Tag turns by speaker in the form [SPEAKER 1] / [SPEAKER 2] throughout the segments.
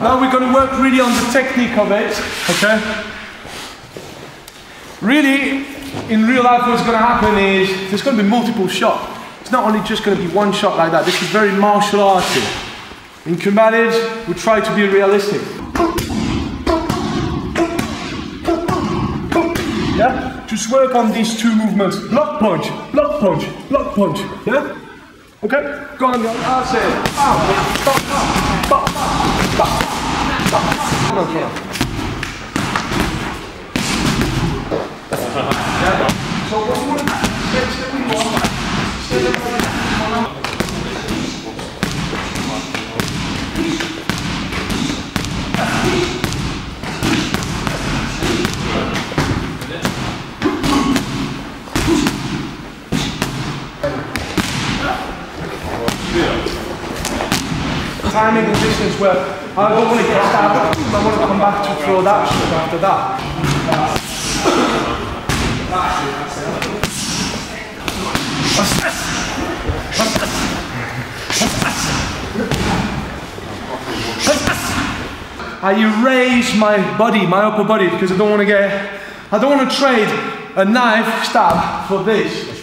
[SPEAKER 1] Now we're going to work really on the technique of it, okay? Really, in real life, what's going to happen is there's going to be multiple shots. It's not only just going to be one shot like that. This is very martial arty. In combatives, we try to be realistic. Yeah? Just work on these two movements. Block punch, block punch, block punch. Yeah? Okay? Go on, go on. That's it. Ah, bam, bam, So what you want to get to we want, stay there, timing and distance where I don't want to get stabbed, I want to come back to throw that shot after that. I erase my body, my upper body, because I don't want to get, I don't want to trade a knife stab for this.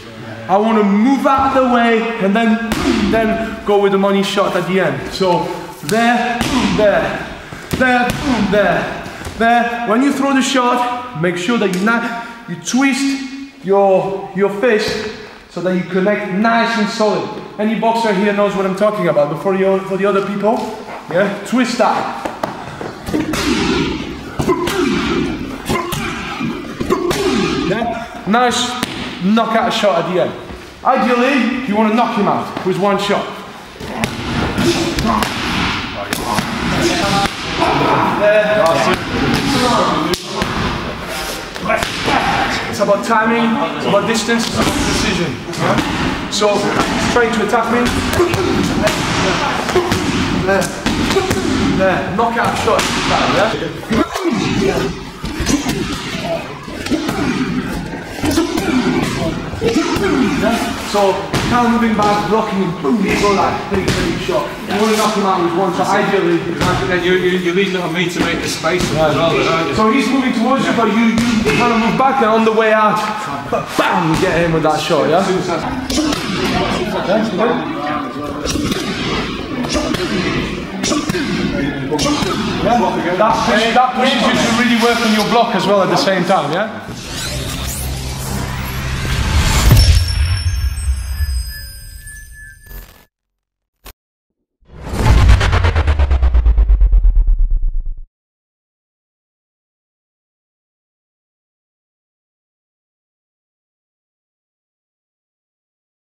[SPEAKER 1] I want to move out of the way and then, then go with the money shot at the end. So there, there, there, there, there. When you throw the shot, make sure that you not, you twist your your fist so that you connect nice and solid. Any boxer here knows what I'm talking about. But for the for the other people, yeah, twist that. Yeah, nice knockout shot at the end. Ideally, you want to knock him out with one shot. It's about timing, it's about distance, it's about precision. So, he's trying to attack me. There. There. Knockout shot. Yeah? Yeah? So, kind of moving back, blocking him, boom, you go like big, big shot. You want to knock him out with one shot, ideally.
[SPEAKER 2] Then you, you, you're leaving it on me to make the space as well, aren't you?
[SPEAKER 1] So he's moving towards you, but you, you kind of move back and on the way out, bam, you get him with that shot, yeah? Yeah? That, push, that pushes you to really work on your block as well at the same time, yeah?